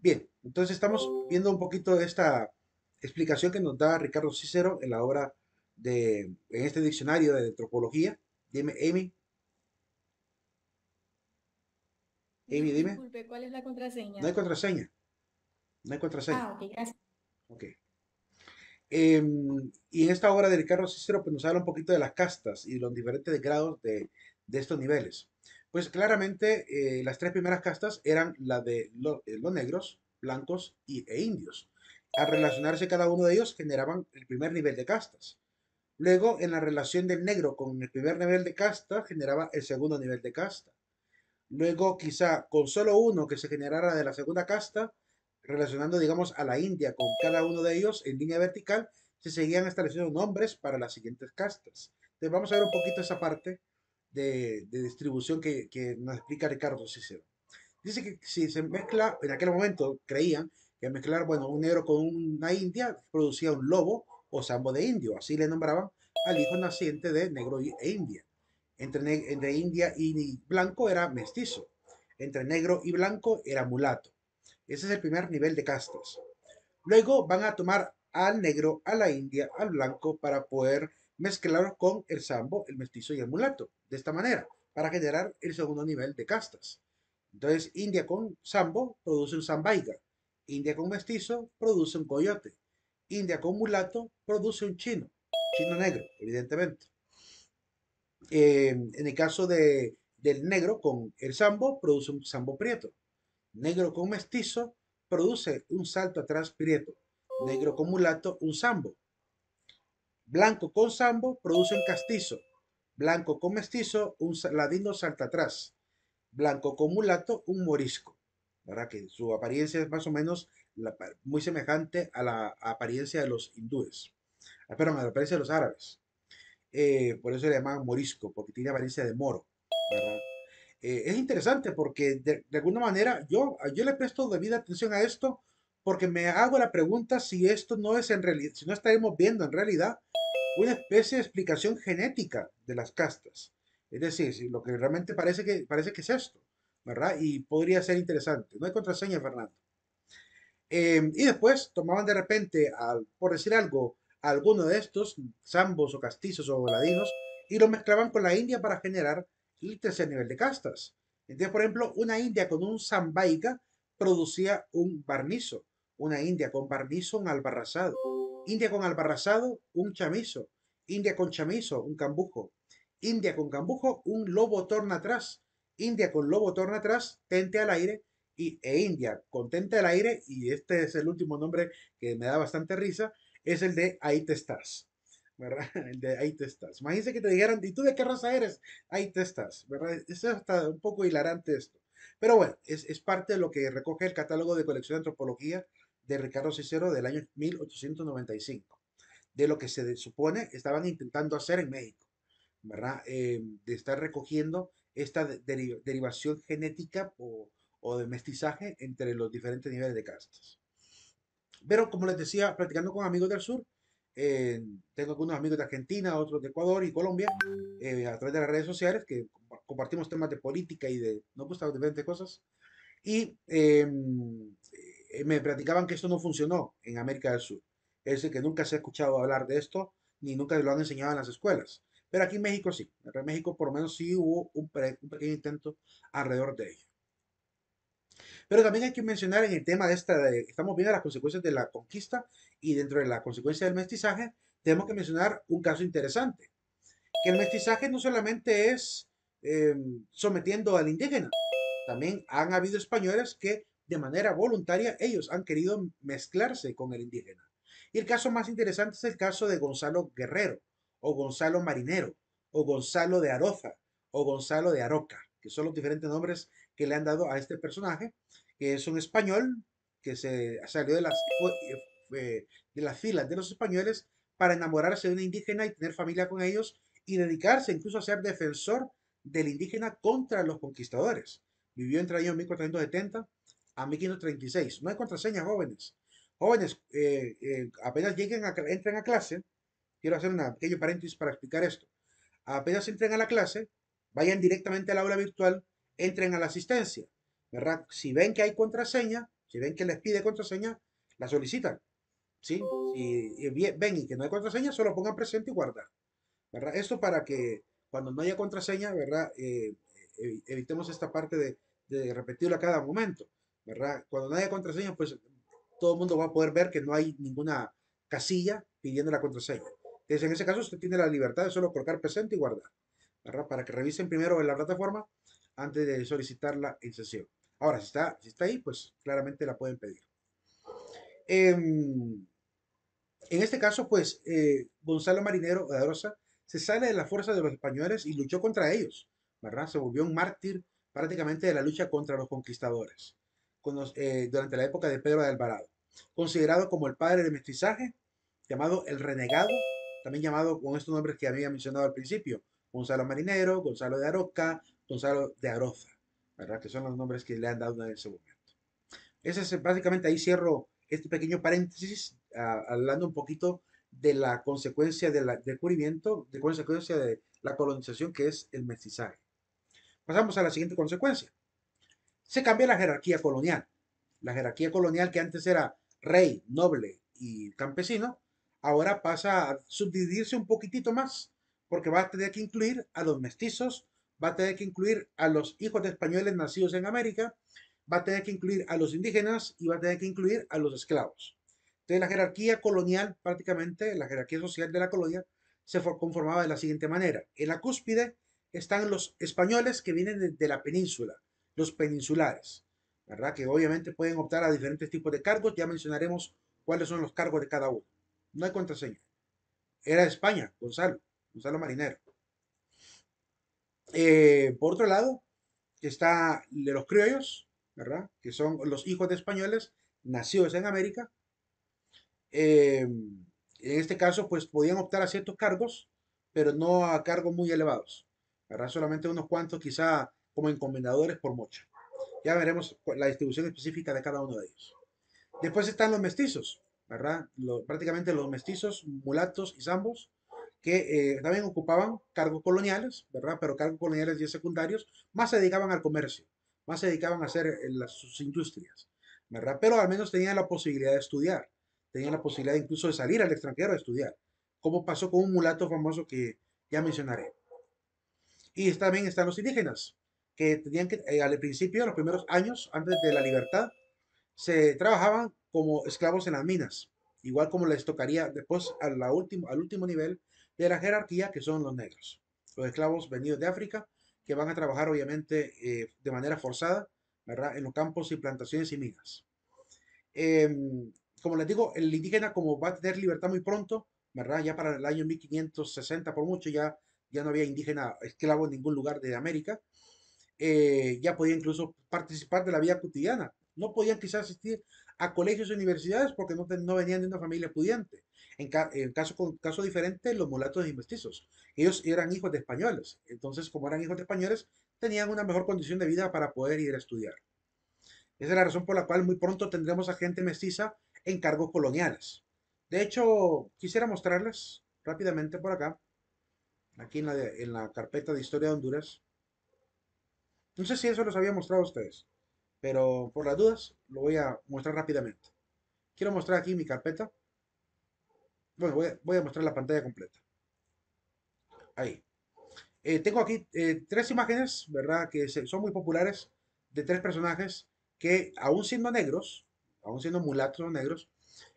Bien, entonces estamos viendo un poquito esta explicación que nos da Ricardo Cicero en la obra de, en este diccionario de antropología. Dime, Amy. Amy, dime. Disculpe, ¿cuál es la No hay contraseña? contraseña. No hay contraseña. Ah, ok, gracias. Ok. Em, y en esta obra de Ricardo Cicero pues, nos habla un poquito de las castas y los diferentes grados de, de estos niveles. Pues claramente eh, las tres primeras castas eran la de eh, los negros, blancos y, e indios. Al relacionarse cada uno de ellos generaban el primer nivel de castas. Luego, en la relación del negro con el primer nivel de casta, generaba el segundo nivel de casta. Luego, quizá con solo uno que se generara de la segunda casta, relacionando, digamos, a la India con cada uno de ellos en línea vertical, se seguían estableciendo nombres para las siguientes castas. Entonces, vamos a ver un poquito esa parte de, de distribución que, que nos explica Ricardo Cicero. Dice que si se mezcla, en aquel momento creían que mezclar, bueno, un negro con una india producía un lobo o sambo de indio, así le nombraban al hijo naciente de negro e india. Entre, entre india y blanco era mestizo, entre negro y blanco era mulato. Ese es el primer nivel de castas. Luego van a tomar al negro, a la india, al blanco para poder mezclarlos con el sambo, el mestizo y el mulato. De esta manera, para generar el segundo nivel de castas. Entonces, India con sambo produce un sambaiga. India con mestizo produce un coyote. India con mulato produce un chino. Chino negro, evidentemente. Eh, en el caso de, del negro con el sambo, produce un sambo prieto. Negro con mestizo produce un salto atrás prieto. Negro con mulato, un sambo. Blanco con sambo produce un castizo. Blanco con mestizo, un ladino salta atrás. Blanco con mulato, un morisco. ¿Verdad? Que su apariencia es más o menos muy semejante a la apariencia de los hindúes. Ah, Perdón, a la apariencia de los árabes. Eh, por eso le llaman morisco, porque tiene apariencia de moro. Eh, es interesante porque de, de alguna manera yo, yo le presto debida atención a esto porque me hago la pregunta si esto no es en realidad, si no estaremos viendo en realidad una especie de explicación genética de las castas. Es decir, lo que realmente parece que, parece que es esto, ¿verdad? Y podría ser interesante. No hay contraseña, Fernando. Eh, y después tomaban de repente, por decir algo, alguno de estos, zambos o castizos o ladinos, y lo mezclaban con la India para generar el tercer nivel de castas. Entonces, por ejemplo, una India con un zambaica producía un barnizo, una India con barnizo, un albarrazado, India con albarrazado, un chamizo, India con chamizo, un cambujo, India con cambujo, un lobo torna atrás, India con lobo torna atrás, tente al aire, y, e India con tente al aire, y este es el último nombre que me da bastante risa, es el de ahí te estás, ¿verdad? El de ahí te estás. Imagínense que te dijeran, ¿y tú de qué raza eres? Ahí te estás, ¿verdad? Eso está un poco hilarante esto. Pero bueno, es, es parte de lo que recoge el catálogo de colección de antropología de Ricardo Cicero del año 1895, de lo que se supone estaban intentando hacer en México, ¿verdad? Eh, de estar recogiendo esta de- deri- derivación genética o, o de mestizaje entre los diferentes niveles de castas. Pero como les decía, platicando con amigos del sur, eh, tengo algunos amigos de Argentina, otros de Ecuador y Colombia, eh, a través de las redes sociales, que compa- compartimos temas de política y de, nos gustan diferentes cosas, y eh, me platicaban que esto no funcionó en América del Sur. Es decir, que nunca se ha escuchado hablar de esto, ni nunca lo han enseñado en las escuelas. Pero aquí en México sí, en México por lo menos sí hubo un, pequeño intento alrededor de ello. Pero también hay que mencionar en el tema de esta, de- estamos viendo las consecuencias de la conquista y dentro de la consecuencia del mestizaje, tenemos que mencionar un caso interesante, que el mestizaje no solamente es eh, sometiendo al indígena, también han habido españoles que de manera voluntaria ellos han querido mezclarse con el indígena. Y el caso más interesante es el caso de Gonzalo Guerrero, o Gonzalo Marinero, o Gonzalo de Aroza, o Gonzalo de Aroca, que son los diferentes nombres que le han dado a este personaje, que es un español que se salió de las, de las filas de los españoles para enamorarse de una indígena y tener familia con ellos y dedicarse incluso a ser defensor del indígena contra los conquistadores. Vivió entre el año 1470 a 1536. No hay contraseña, jóvenes. Jóvenes, eh, eh, apenas lleguen a, entren a clase, quiero hacer un pequeño paréntesis para explicar esto. Apenas entren a la clase, vayan directamente al aula virtual, entren a la asistencia, ¿verdad? Si ven que hay contraseña, Si ven que les pide contraseña, la solicitan. ¿sí? Si ven y que no hay contraseña, solo pongan presente y guardar. ¿verdad? Esto para que cuando no haya contraseña, ¿verdad? Eh, evitemos esta parte de, de, a cada momento, Cuando no haya contraseña, pues todo el mundo va a poder ver que no hay ninguna casilla pidiendo la contraseña. Entonces, en ese caso, usted tiene la libertad de solo colocar presente y guardar. Para que revisen primero en la plataforma antes de solicitarla en sesión. Ahora, si está, si está ahí, pues claramente la pueden pedir. Em, en este caso, pues, eh, Gonzalo Marinero de Arosa se sale de la fuerza de los españoles y luchó contra ellos. Se volvió un mártir prácticamente de la lucha contra los conquistadores eh, durante la época de Pedro de Alvarado. Considerado como el padre del mestizaje, llamado el renegado, también llamado con estos nombres que había mencionado al principio, Gonzalo Marinero, Gonzalo de Aroca, Gonzalo de Aroza, ¿verdad? Que son los nombres que le han dado en ese momento. Ese es básicamente ahí cierro este pequeño paréntesis, hablando un poquito de la consecuencia del descubrimiento, de consecuencia de la colonización que es el mestizaje. Pasamos a la siguiente consecuencia. Se cambia la jerarquía colonial. La jerarquía colonial que antes era rey, noble y campesino, ahora pasa a subdividirse un poquitito más, porque va a tener que incluir a los mestizos, va a tener que incluir a los hijos de españoles nacidos en América, va a tener que incluir a los indígenas y va a tener que incluir a los esclavos. Entonces la jerarquía colonial, prácticamente la jerarquía social de la colonia, se conformaba de la siguiente manera. En la cúspide están los españoles que vienen de, la península, los peninsulares, ¿verdad? Que obviamente pueden optar a diferentes tipos de cargos. Ya mencionaremos cuáles son los cargos de cada uno. No hay contraseña. Era España, Gonzalo, Gonzalo Marinero. Eh, por otro lado, está de los criollos, ¿verdad? Que son los hijos de españoles nacidos en América. Eh, en este caso, pues podían optar a ciertos cargos, pero no a cargos muy elevados, ¿verdad? Solamente unos cuantos, quizá como encomendadores por mucho. Ya veremos la distribución específica de cada uno de ellos. Después están los mestizos, ¿verdad? prácticamente los mestizos, mulatos y zambos, que eh, también ocupaban cargos coloniales, ¿verdad? Pero cargos coloniales y secundarios, más se dedicaban al comercio, más se dedicaban a hacer eh, sus industrias, ¿verdad? Pero al menos tenían la posibilidad de estudiar, tenían la posibilidad incluso de salir al extranjero a estudiar, como pasó con un mulato famoso que ya mencionaré. Y también están los indígenas, que tenían que, eh, al principio, los primeros años, antes de la libertad, se trabajaban como esclavos en las minas, igual como les tocaría después a la al último nivel de la jerarquía, que son los negros, los esclavos venidos de África, que van a trabajar obviamente eh, de manera forzada, ¿verdad? En los campos y plantaciones y minas. Em, como les digo, el indígena como va a tener libertad muy pronto, ¿verdad? Ya para el año 1560 por mucho, ya, ya no había indígena esclavo en ningún lugar de América, eh, ya podía incluso participar de la vida cotidiana. No podían quizás asistir a colegios y universidades porque no, venían de una familia pudiente. En, caso, caso diferente, los mulatos y mestizos. Ellos eran hijos de españoles. Entonces, como eran hijos de españoles, tenían una mejor condición de vida para poder ir a estudiar. Esa es la razón por la cual muy pronto tendremos a gente mestiza en cargos coloniales. De hecho, quisiera mostrarles rápidamente por acá, aquí en la, en la carpeta de Historia de Honduras. No sé si eso los había mostrado a ustedes pero por las dudas lo voy a mostrar rápidamente. Quiero mostrar aquí mi carpeta. Bueno, voy a, mostrar la pantalla completa. Ahí. Eh, tengo aquí eh, tres imágenes, ¿verdad? Que son muy populares de tres personajes que, aún siendo negros, aún siendo mulatos o negros,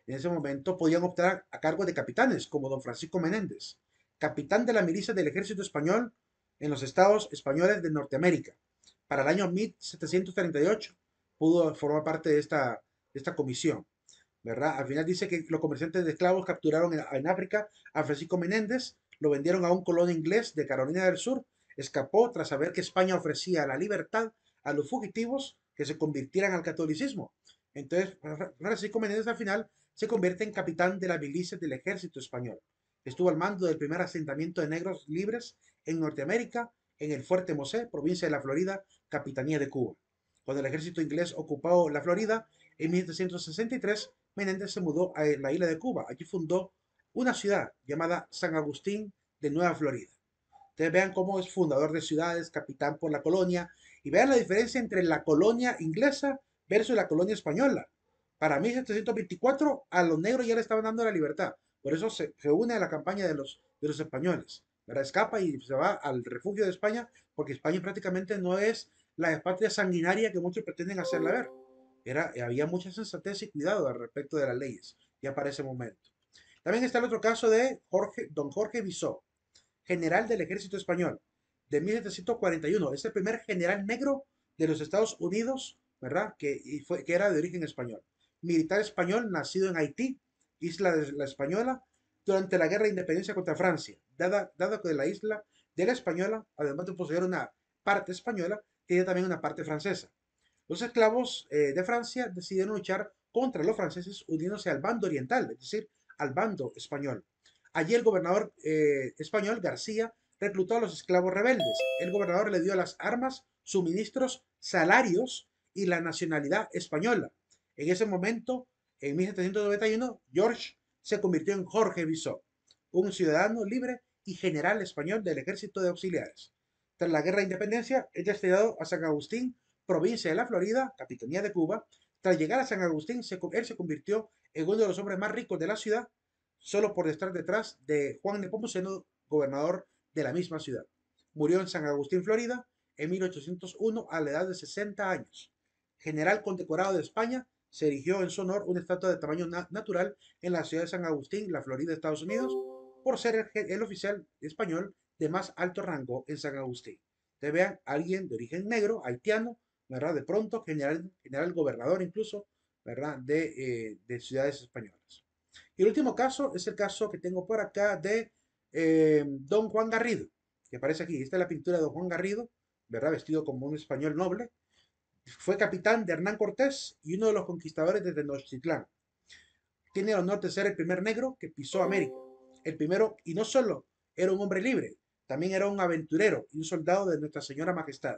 en ese momento podían optar a cargo de capitanes, como don Francisco Menéndez, capitán de la milicia del ejército español en los estados españoles de Norteamérica para el año 1738 pudo formar parte de esta, esta comisión. ¿verdad? Al final dice que los comerciantes de esclavos capturaron en, África a Francisco Menéndez, lo vendieron a un colono inglés de Carolina del Sur, escapó tras saber que España ofrecía la libertad a los fugitivos que se convirtieran al catolicismo. Entonces, Francisco Menéndez al final se convierte en capitán de la milicia del ejército español. Estuvo al mando del primer asentamiento de negros libres en Norteamérica en el Fuerte Mosé, provincia de la Florida, capitanía de Cuba. Cuando el ejército inglés ocupó la Florida, en 1763, Menéndez se mudó a la isla de Cuba. Allí fundó una ciudad llamada San Agustín de Nueva Florida. Ustedes vean cómo es fundador de ciudades, capitán por la colonia, y vean la diferencia entre la colonia inglesa versus la colonia española. Para 1724 a los negros ya le estaban dando la libertad. Por eso se, une a la campaña de los, de los españoles. Escapa y se va al refugio de España porque España prácticamente no es la patria sanguinaria que muchos pretenden hacerla ver. Era, había mucha sensatez y cuidado al respecto de las leyes ya para ese momento. También está el otro caso de Jorge, don Jorge Bisó, general del ejército español de 1741. Es el primer general negro de los Estados Unidos, ¿verdad? Que, fue, que era de origen español militar español nacido en Haití, isla de la Española, durante la guerra de independencia contra Francia, dada, dado que la isla de la Española, además de poseer una parte española, también una parte francesa. Los esclavos eh, de Francia decidieron luchar contra los franceses uniéndose al bando oriental, es decir, al bando español. Allí el gobernador eh, español, García, reclutó a los esclavos rebeldes. El gobernador le dio las armas, suministros, salarios y la nacionalidad española. En ese momento, en 1791, George se convirtió en Jorge Bissot, un ciudadano libre y general español del ejército de auxiliares. Tras la guerra de independencia, es destinado a San Agustín, provincia de la Florida, capitanía de Cuba. Tras llegar a San Agustín, él se convirtió en uno de los hombres más ricos de la ciudad, solo por estar detrás de Juan de Pomuceno, gobernador de la misma ciudad. Murió en San Agustín, Florida, en 1801 a la edad de 60 años. General condecorado de España se erigió en su honor una estatua de tamaño natural en la ciudad de San Agustín, la Florida, Estados Unidos, por ser el, oficial español de más alto rango en San Agustín. Te vean, alguien de origen negro, haitiano, ¿verdad? De pronto, general, general gobernador incluso, ¿verdad? De, eh, ciudades españolas. Y el último caso es el caso que tengo por acá de eh, Don Juan Garrido, que aparece aquí. Esta es la pintura de Don Juan Garrido, ¿verdad? Vestido como un español noble, fue capitán de Hernán Cortés y uno de los conquistadores de Tenochtitlán. Tiene el honor de ser el primer negro que pisó América. El primero, y no solo era un hombre libre, también era un aventurero y un soldado de Nuestra Señora Majestad.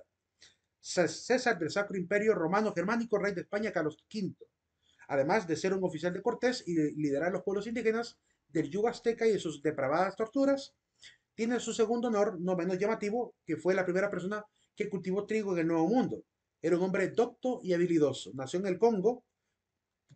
César del Sacro Imperio Romano Germánico, rey de España Carlos V. Además de ser un oficial de Cortés y de liderar los pueblos indígenas del yugo azteca y de sus depravadas torturas, tiene su segundo honor, no menos llamativo, que fue la primera persona que cultivó trigo en el Nuevo Mundo, era un hombre docto y habilidoso. Nació en el Congo,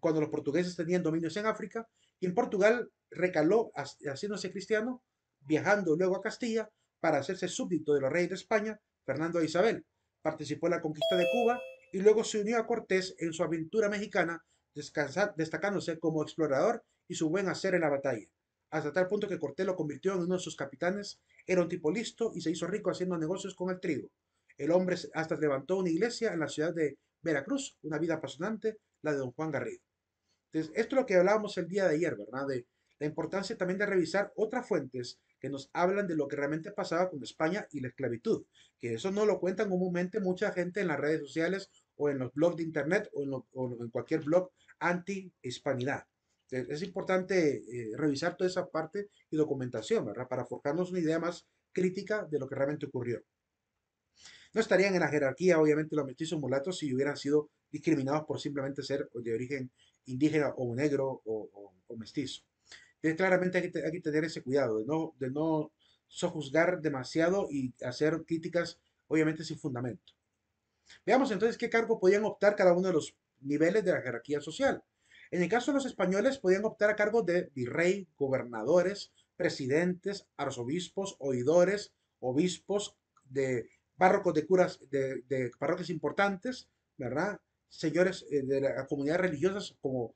cuando los portugueses tenían dominios en África, y en Portugal recaló haciéndose cristiano, viajando luego a Castilla para hacerse súbdito de los reyes de España, Fernando e Isabel. Participó en la conquista de Cuba y luego se unió a Cortés en su aventura mexicana, destacándose como explorador y su buen hacer en la batalla, hasta tal punto que Cortés lo convirtió en uno de sus capitanes, era un tipo listo y se hizo rico haciendo negocios con el trigo. El hombre hasta levantó una iglesia en la ciudad de Veracruz, una vida apasionante, la de don Juan Garrido. Entonces, esto es lo que hablábamos el día de ayer, ¿verdad? De la importancia también de revisar otras fuentes que nos hablan de lo que realmente pasaba con España y la esclavitud, que eso no lo cuentan comúnmente mucha gente en las redes sociales o en los blogs de internet o en, cualquier blog anti-hispanidad. Es importante eh, revisar toda esa parte y documentación, ¿verdad? Para forjarnos una idea más crítica de lo que realmente ocurrió. No estarían en la jerarquía, obviamente, los mestizos mulatos si hubieran sido discriminados por simplemente ser de origen indígena o negro o, mestizo. Entonces, claramente hay que, tener ese cuidado de no, de no sojuzgar demasiado y hacer críticas, obviamente, sin fundamento. Veamos entonces qué cargo podían optar cada uno de los niveles de la jerarquía social. En el caso de los españoles, podían optar a cargo de virrey, gobernadores, presidentes, arzobispos, oidores, obispos, de párrocos de curas de, parroquias importantes, ¿verdad? Señores eh, de la comunidad religiosas como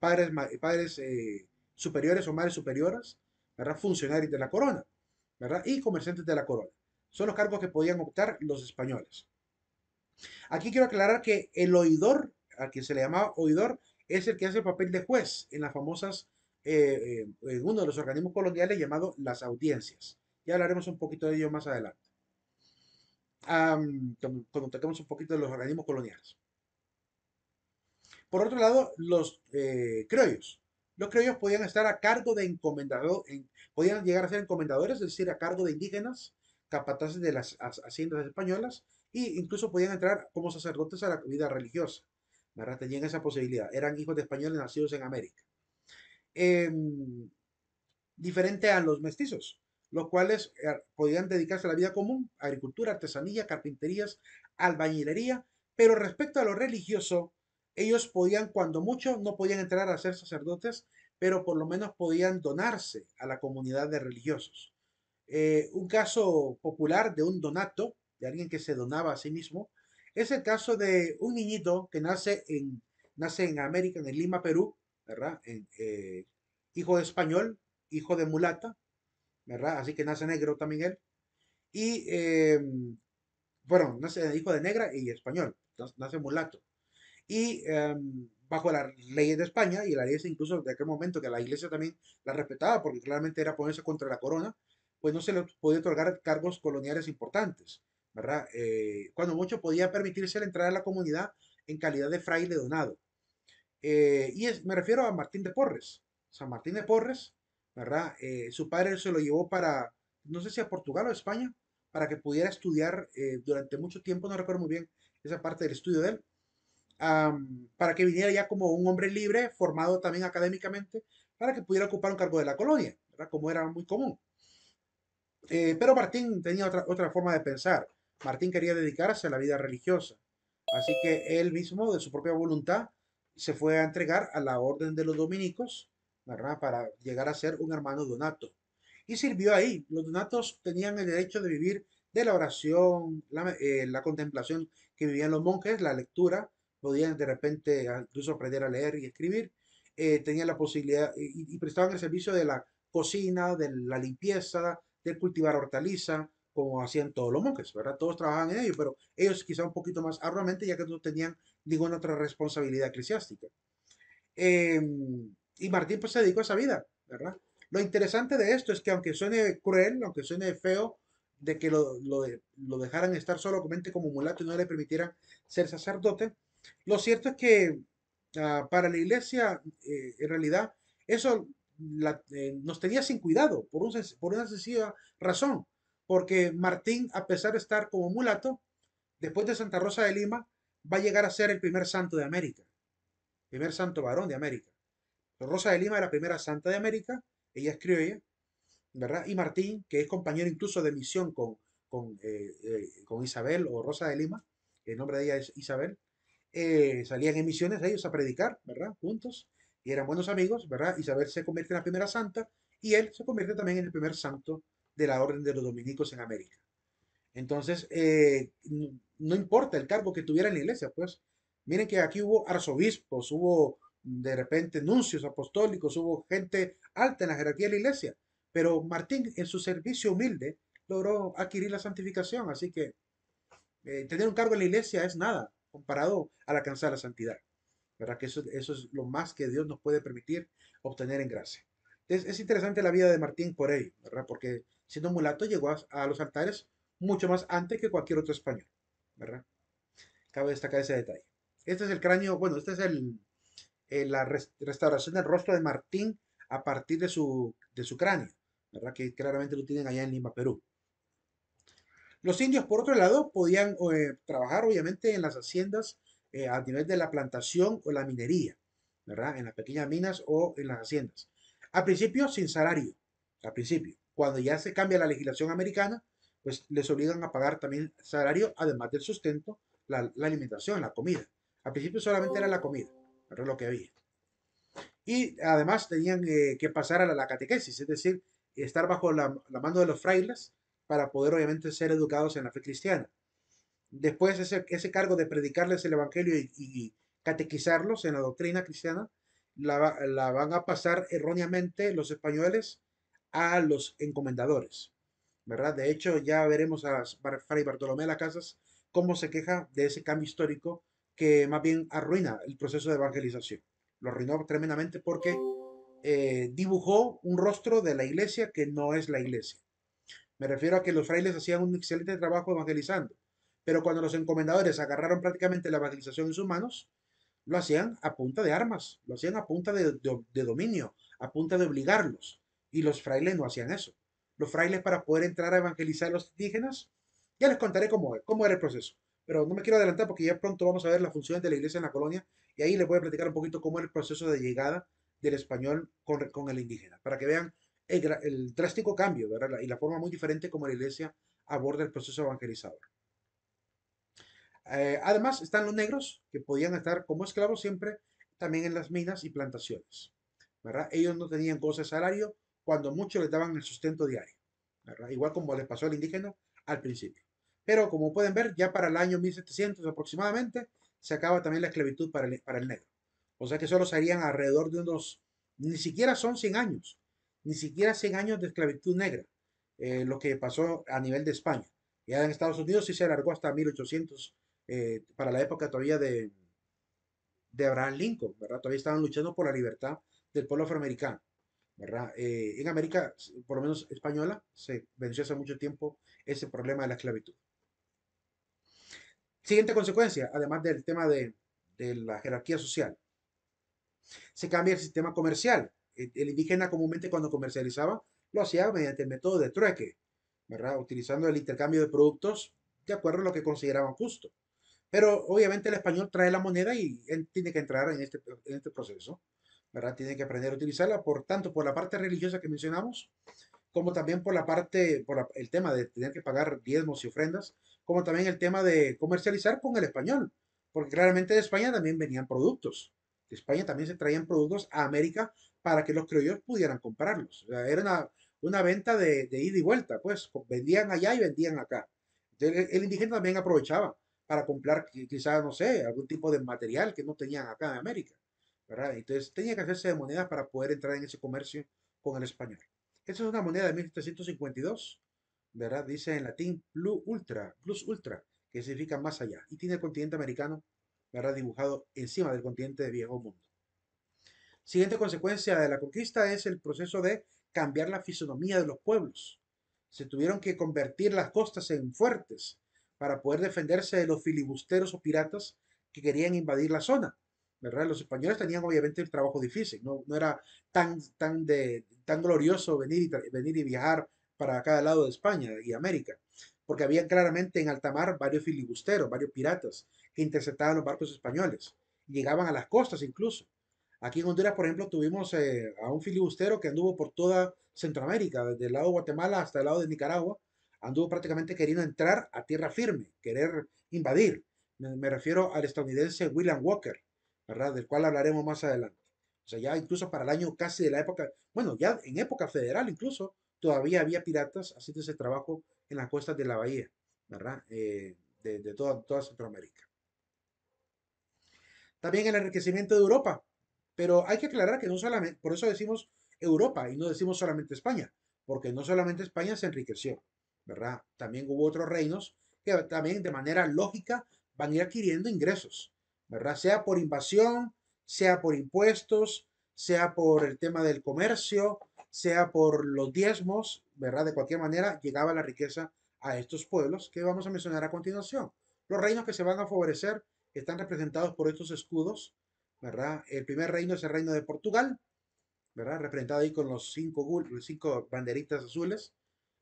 padres, padres eh, superiores o madres superiores, ¿verdad? Funcionarios de la corona, ¿verdad? Y comerciantes de la corona. Son los cargos que podían optar los españoles. Aquí quiero aclarar que el oidor, a quien se le llamaba oidor, es el que hace el papel de juez en las famosas, eh, en uno de los organismos coloniales llamado las audiencias. Ya hablaremos un poquito de ello más adelante cuando toquemos un poquito de los organismos coloniales. Por otro lado, los eh, criollos. Los criollos podían estar a cargo de encomendador, podían llegar a ser encomendadores, es decir, a cargo de indígenas, capataces de las haciendas españolas, e incluso podían entrar como sacerdotes a la vida religiosa. ¿verdad? Tenían esa posibilidad. Eran hijos de españoles nacidos en América. Em, diferente a los mestizos los cuales eh, podían dedicarse a la vida común, agricultura, artesanía, carpinterías, albañilería, pero respecto a lo religioso, ellos podían, cuando mucho, no podían entrar a ser sacerdotes, pero por lo menos podían donarse a la comunidad de religiosos. Eh, un caso popular de un donato, de alguien que se donaba a sí mismo, es el caso de un niñito que nace en, nace en América, en Lima, Perú, ¿verdad? Eh, hijo de español, hijo de mulata, ¿verdad? Así que nace negro también él. Y, em, bueno, nace hijo de negra y español, nace mulato. Y em, bajo las leyes de España, y la ley incluso de aquel momento que la iglesia también la respetaba, porque claramente era ponerse contra la corona, pues no se le podía otorgar cargos coloniales importantes, ¿verdad? Eh, cuando mucho podía permitirse la entrada a la comunidad en calidad de fraile donado. Eh, y me refiero a Martín de Porres. San Martín de Porres, ¿verdad? Eh, su padre se lo llevó para, no sé si a Portugal o España, para que pudiera estudiar durante mucho tiempo, no recuerdo muy bien esa parte del estudio de él, para que viniera ya como un hombre libre, formado también académicamente, para que pudiera ocupar un cargo de la colonia, ¿verdad? Como era muy común. Eh, pero Martín tenía otra, otra forma de pensar. Martín quería dedicarse a la vida religiosa. Así que él mismo, de su propia voluntad, se fue a entregar a la orden de los dominicos, ¿verdad? Para llegar a ser un hermano donato. Y sirvió ahí. Los donatos tenían el derecho de vivir de la oración, la, eh, contemplación que vivían los monjes, la lectura, podían de repente incluso aprender a leer y escribir, eh, tenían la posibilidad y, y, prestaban el servicio de la cocina, de la limpieza, de cultivar hortaliza, como hacían todos los monjes, ¿verdad? Todos trabajaban en ello, pero ellos quizá un poquito más arduamente, ya que no tenían ninguna otra responsabilidad eclesiástica. Em, y Martín pues se dedicó a esa vida, ¿verdad? Lo interesante de esto es que aunque suene cruel, aunque suene feo, de que lo, lo, dejaran estar solamente como mulato y no le permitieran ser sacerdote, lo cierto es que ah, para la iglesia, eh, en realidad, eso eh, nos tenía sin cuidado por, por una sencilla razón, porque Martín, a pesar de estar como mulato, después de Santa Rosa de Lima, va a llegar a ser el primer santo de América, primer santo varón de América. Rosa de Lima era la primera santa de América, ella es criolla, ¿verdad? Y Martín, que es compañero incluso de misión con, con, eh, con Isabel o Rosa de Lima, el nombre de ella es Isabel, salían en misiones ellos a predicar, ¿verdad? Juntos y eran buenos amigos, ¿verdad? Isabel se convierte en la primera santa y él se convierte también en el primer santo de la orden de los dominicos en América. Entonces, eh, no importa el cargo que tuviera en la iglesia, pues miren que aquí hubo arzobispos, hubo de repente nuncios apostólicos, hubo gente alta en la jerarquía de la iglesia, pero Martín en su servicio humilde logró adquirir la santificación, así que eh, tener un cargo en la iglesia es nada comparado al alcanzar la santidad. ¿verdad? Que eso, eso es lo más que Dios nos puede permitir obtener en gracia. Es, es interesante la vida de Martín por ello, ¿verdad? Porque siendo mulato llegó a, los altares mucho más antes que cualquier otro español, ¿verdad? Cabe destacar ese detalle. Este es el cráneo, bueno, este es el, eh, la restauración del rostro de Martín a partir de su, de su cráneo, ¿verdad? Que claramente lo tienen allá en Lima, Perú. Los indios, por otro lado, podían eh, trabajar obviamente en las haciendas eh, a nivel de la plantación o la minería, ¿verdad? En las pequeñas minas o en las haciendas. Al principio sin salario, al principio. Cuando ya se cambia la legislación americana, pues les obligan a pagar también salario, además del sustento, la, alimentación, la comida. Al principio solamente era la comida, era lo que había. Y además tenían eh, que pasar a la, catequesis, es decir, estar bajo la, la mano de los frailes para poder obviamente ser educados en la fe cristiana. Después ese, ese cargo de predicarles el Evangelio y, catequizarlos en la doctrina cristiana, la, la, van a pasar erróneamente los españoles a los encomendadores, ¿verdad? De hecho, ya veremos a Fray Bartolomé de Casas cómo se queja de ese cambio histórico que más bien arruina el proceso de evangelización. Lo arruinó tremendamente porque eh, dibujó un rostro de la iglesia que no es la iglesia. Me refiero a que los frailes hacían un excelente trabajo evangelizando, pero cuando los encomendadores agarraron prácticamente la evangelización en sus manos, lo hacían a punta de armas, lo hacían a punta de, dominio, a punta de obligarlos. Y los frailes no hacían eso. Los frailes para poder entrar a evangelizar a los indígenas, ya les contaré cómo, cómo era el proceso. Pero no me quiero adelantar porque ya pronto vamos a ver las funciones de la iglesia en la colonia y ahí les voy a platicar un poquito cómo era el proceso de llegada del español con, el indígena, para que vean el, drástico cambio y la forma muy diferente como la iglesia aborda el proceso evangelizador. Eh, además, están los negros, que podían estar como esclavos siempre, también en las minas y plantaciones. ¿verdad? Ellos no tenían goce de salario, cuando muchos les daban el sustento diario. ¿verdad? Igual como le pasó al indígena al principio. Pero como pueden ver, ya para el año 1700 aproximadamente, se acaba también la esclavitud para el, para el negro. O sea que solo serían alrededor de unos, ni siquiera son 100 años, ni siquiera 100 años de esclavitud negra, eh, lo que pasó a nivel de España. Ya en Estados Unidos sí se alargó hasta 1800, eh, para la época todavía de, de Abraham Lincoln, ¿verdad? Todavía estaban luchando por la libertad del pueblo afroamericano, ¿verdad? Eh, en América, por lo menos española, se venció hace mucho tiempo ese problema de la esclavitud. Siguiente consecuencia, además del tema de, de la jerarquía social, se cambia el sistema comercial. El, indígena comúnmente cuando comercializaba lo hacía mediante el método de trueque, ¿verdad? Utilizando el intercambio de productos de acuerdo a lo que consideraban justo. Pero obviamente el español trae la moneda y tiene que entrar en este, en este proceso, ¿verdad? Tiene que aprender a utilizarla, por tanto, por la parte religiosa que mencionamos, como también por la parte, por el tema de tener que pagar diezmos y ofrendas, como también el tema de comercializar con el español, porque claramente de España también venían productos. De España también se traían productos a América para que los criollos pudieran comprarlos. era una, una venta de, de, ida y vuelta, pues vendían allá y vendían acá. Entonces, el indígena también aprovechaba para comprar quizás, no sé, algún tipo de material que no tenían acá en América. ¿verdad? Entonces tenía que hacerse de moneda para poder entrar en ese comercio con el español. Esta es una moneda de 1752, ¿verdad? Dice en latín plus ultra, plus ultra, que significa más allá. Y tiene el continente americano, ¿verdad? Dibujado encima del continente de viejo mundo. Siguiente consecuencia de la conquista es el proceso de cambiar la fisonomía de los pueblos. Se tuvieron que convertir las costas en fuertes para poder defenderse de los filibusteros o piratas que querían invadir la zona. ¿verdad? Los españoles tenían obviamente el trabajo difícil, no, no era tan, tan, de, tan glorioso venir y, venir y viajar para cada lado de España y América, porque había claramente en alta mar varios filibusteros, varios piratas que interceptaban los barcos españoles, llegaban a las costas incluso. Aquí en Honduras, por ejemplo, tuvimos eh, a un filibustero que anduvo por toda Centroamérica, desde el lado de Guatemala hasta el lado de Nicaragua, anduvo prácticamente queriendo entrar a tierra firme, querer invadir. Me, refiero al estadounidense William Walker, ¿verdad? Del cual hablaremos más adelante. O sea, ya incluso para el año casi de la época, bueno, ya en época federal incluso, todavía había piratas haciendo ese trabajo en las costas de la bahía, ¿verdad? Eh, de, toda, toda Centroamérica. También el enriquecimiento de Europa, pero hay que aclarar que no solamente, por eso decimos Europa y no decimos solamente España, porque no solamente España se enriqueció, ¿verdad? También hubo otros reinos que también de manera lógica van a ir adquiriendo ingresos, ¿verdad? Sea por invasión, sea por impuestos, sea por el tema del comercio, sea por los diezmos, ¿verdad? De cualquier manera llegaba la riqueza a estos pueblos que vamos a mencionar a continuación. Los reinos que se van a favorecer están representados por estos escudos, El primer reino es el reino de Portugal, ¿verdad? Representado ahí con los cinco, cinco banderitas azules.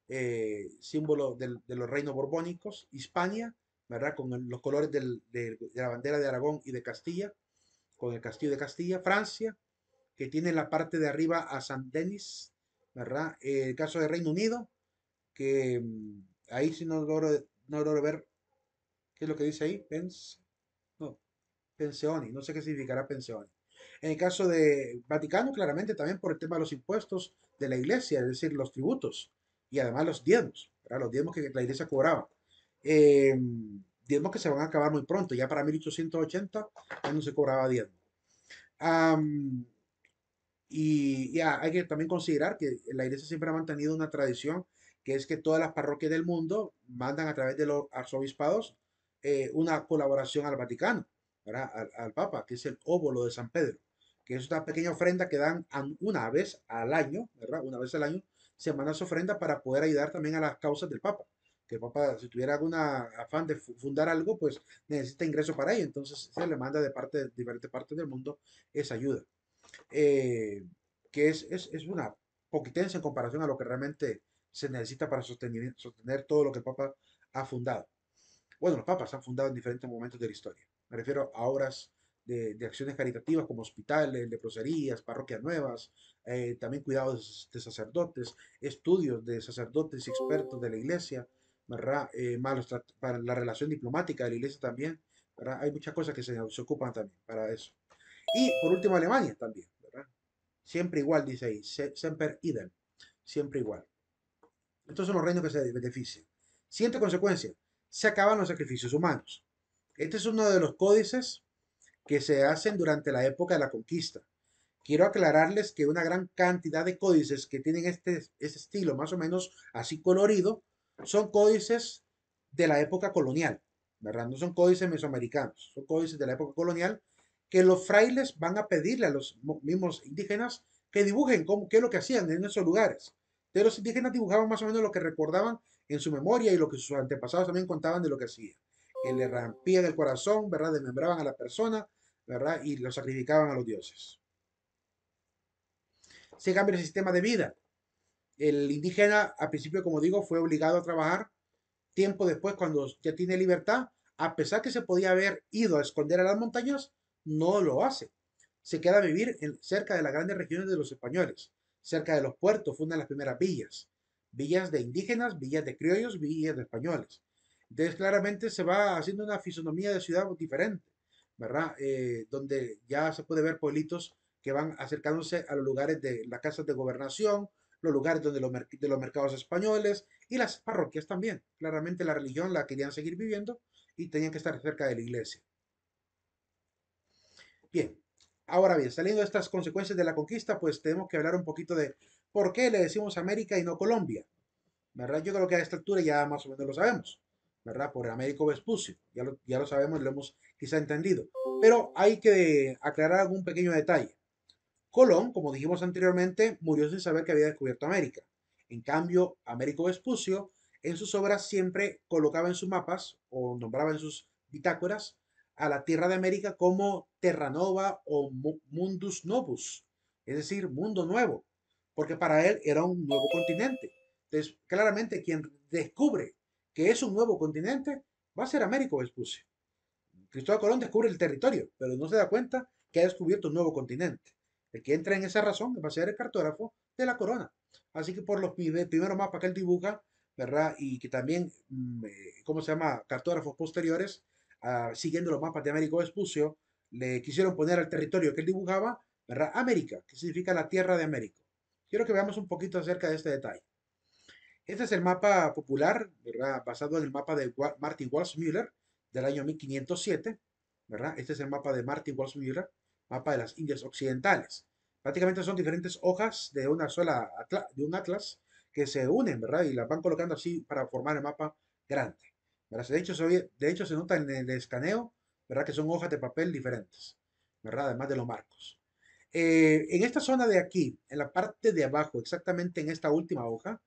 Eh, símbolo de los reinos borbónicos, Hispania, ¿verdad? Con los colores de, la bandera de Aragón y de Castilla, con el castillo de Castilla, Francia, que tiene la parte de arriba a San Denis, ¿verdad? el caso de Reino Unido, que mm, ahí sí no logro, no logro ver qué es lo que dice ahí, Pens, Pensioni, no sé qué significará Pensioni. En el caso de Vaticano, claramente también por el tema de los impuestos de la iglesia, es decir, los tributos, y además los diezmos, los diezmos que la iglesia cobraba. Eh, diezmos que se van a acabar muy pronto, ya para 1880 ya no se cobraba diezmo. y ya hay que también considerar que la iglesia siempre ha mantenido una tradición que es que todas las parroquias del mundo mandan a través de los arzobispados eh, una colaboración al Vaticano, al, al, Papa, que es el óvulo de San Pedro, que es una pequeña ofrenda que dan una vez al año, ¿verdad? Una vez al año se manda su ofrenda para poder ayudar también a las causas del Papa. Que el Papa, si tuviera algún afán de fundar algo, pues necesita ingreso para ello. Entonces se le manda de, parte, de diferentes partes del mundo esa ayuda. Eh, que es, es, es, una poquitencia en comparación a lo que realmente se necesita para sostener, sostener todo lo que el Papa ha fundado. Bueno, los papas han fundado en diferentes momentos de la historia. Me refiero a obras de, acciones caritativas como hospitales, leproserías, parroquias nuevas, eh, también cuidados de sacerdotes, estudios de sacerdotes y expertos de la iglesia, ¿verdad? Eh, para la relación diplomática de la iglesia también, ¿verdad? Hay muchas cosas que se, se ocupan también para eso. Y por último Alemania también, ¿verdad? Siempre igual, dice ahí, semper idem, siempre igual. Estos son los reinos que se benefician. Siguiente consecuencia, se acaban los sacrificios humanos. Este es uno de los códices que se hacen durante la época de la conquista. Quiero aclararles que una gran cantidad de códices que tienen este, este estilo más o menos así colorido son códices de la época colonial, ¿verdad? No son códices mesoamericanos, son códices de la época colonial que los frailes van a pedirle a los mismos indígenas que dibujen cómo, qué es lo que hacían en esos lugares. De los indígenas dibujaban más o menos lo que recordaban en su memoria y lo que sus antepasados también contaban de lo que hacían. Que le rompían el corazón, ¿verdad? Desmembraban a la persona, ¿verdad? Y lo sacrificaban a los dioses. Se cambia el sistema de vida. El indígena, al principio, como digo, fue obligado a trabajar. Tiempo después, cuando ya tiene libertad, a pesar que se podía haber ido a esconder a las montañas, no lo hace. Se queda a vivir cerca de las grandes regiones de los españoles, cerca de los puertos, fundan las primeras villas. Villas de indígenas, villas de criollos, villas de españoles. Entonces, claramente se va haciendo una fisonomía de ciudad diferente, ¿verdad? Eh, donde ya se puede ver pueblitos que van acercándose a los lugares de las casas de gobernación, los lugares donde los, de los mercados españoles y las parroquias también. Claramente la religión la querían seguir viviendo y tenían que estar cerca de la iglesia. Bien, ahora bien, saliendo de estas consecuencias de la conquista, pues tenemos que hablar un poquito de por qué le decimos América y no Colombia. ¿Verdad? Yo creo que a esta altura ya más o menos lo sabemos, ¿verdad? Por Américo Vespucio, ya lo, ya lo sabemos, lo hemos quizá entendido. Pero hay que aclarar algún pequeño detalle. Colón, como dijimos anteriormente, murió sin saber que había descubierto América. En cambio, Américo Vespucio, en sus obras siempre colocaba en sus mapas o nombraba en sus bitácoras a la Tierra de América como Terra Nova o Mundus Novus, es decir, mundo nuevo, porque para él era un nuevo continente. Entonces, claramente quien descubre que es un nuevo continente va a ser Américo Vespucio. Cristóbal Colón descubre el territorio, pero no se da cuenta que ha descubierto un nuevo continente. El que entra en esa razón va a ser el cartógrafo de la corona. Así que por los primeros mapas que él dibuja, ¿verdad? Y que también, mm, eh, ¿cómo se llama? Cartógrafos posteriores, ah, siguiendo los mapas de Américo Vespucio, le quisieron poner al territorio que él dibujaba, ¿verdad? América, que significa la tierra de Américo. Quiero que veamos un poquito acerca de este detalle. Este es el mapa popular, ¿verdad? Basado en el mapa de Martin Walsh-Müller del año 1507, ¿verdad? Este es el mapa de Martin Walsh-Müller mapa de las Indias Occidentales. Prácticamente son diferentes hojas de una sola de un atlas que se unen, ¿verdad? Y las van colocando así para formar el mapa grande. De, hecho, se, de hecho, se nota en el escaneo, ¿verdad? Que son hojas de papel diferentes, ¿verdad? Además de los marcos. Eh, en esta zona de aquí, en la parte de abajo, exactamente en esta última hoja,